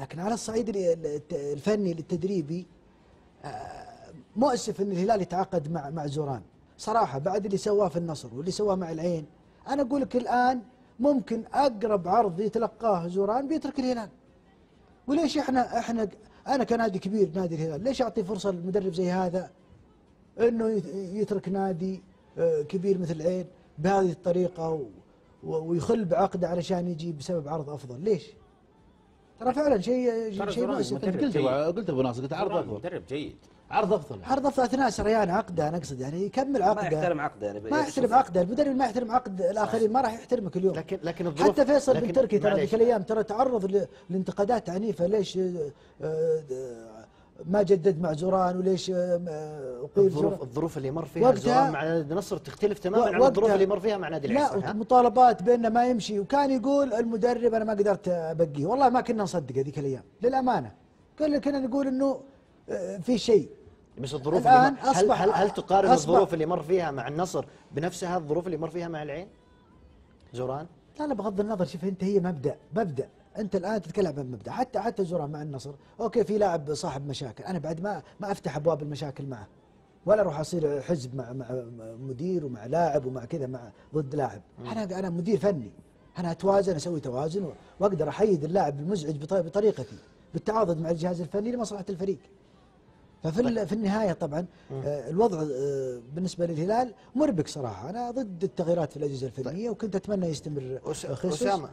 لكن على الصعيد الفني التدريبي آه، مؤسف إن الهلال يتعاقد مع مع زوران. صراحة بعد اللي سواه في النصر واللي سواه مع العين أنا أقول لك الآن ممكن أقرب عرض يتلقاه زوران بيترك الهلال. وليش إحنا إحنا أنا كنادي كبير نادي الهلال ليش أعطي فرصة لمدرب زي هذا؟ إنه يت- يترك نادي آه، كبير مثل العين بهذه الطريقة ويخل بعقده علشان يجي بسبب عرض أفضل. ليش؟ ترى فعلا شيء شيء مؤسف. قلت. قلت أبو ناصر قلت عرض افضل مدرب جيد. عرض أفضل. عرض افضل أثناء سريان عقده أنا أقصد يعني يكمل ما عقده. يحترم عقده يعني. ما يحترم عقده. المدرب ما يحترم عقد الآخرين ما راح يحترمك اليوم. لكن لكن الظروف حتى فيصل بن تركي ترى. ذيك الأيام ترى تعرض لانتقادات عنيفة. ليش؟ آه، آه، ما جدد مع زوران وليش آه، اقيل الظروف الظروف اللي مر فيها زوران مع نادي النصر تختلف تماما عن الظروف اللي مر فيها مع نادي العين لا مطالبات بانه ما يمشي. وكان يقول المدرب أنا ما قدرت أبقيه. والله ما كنا نصدق هذيك الأيام للأمانة. كل كنا نقول إنه آه، في شيء. بس الظروف الآن اللي هل, أصبح- هل, هل تقارن أصبح- الظروف اللي مر فيها مع النصر بنفسها الظروف اللي مر فيها مع العين؟ زوران؟ لا لا بغض النظر شوف أنت هي مبدأ مبدأ. أنت الآن تتكلم عن مبدأ حتى حتى زوران مع النصر. أوكي في لاعب صاحب مشاكل. أنا بعد ما ما أفتح أبواب المشاكل معه. ولا أروح أصير حزب مع مع مدير ومع لاعب ومع كذا مع ضد لاعب. أنا أنا مدير فني. أنا أتوازن أسوي توازن وأقدر أحيد اللاعب المزعج بط- بطريقتي بالتعاضد مع الجهاز الفني لمصلحة الفريق. ففي ال- في النهاية طبعا آه، الوضع آه، بالنسبة للهلال مربك صراحة. أنا ضد التغييرات في الأجهزة الفنية وكنت أتمنى يستمر. أس- خيسوس. أسامة.